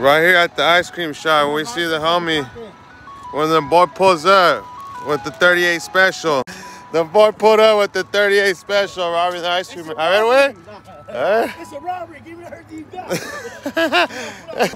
Right here at the ice cream shop, we see the homie when the boy pulls up with the 38 special. The boy pulled up with the 38 special, robbing the ice cream. All right, ver. It's a robbery. Give me the hurt you.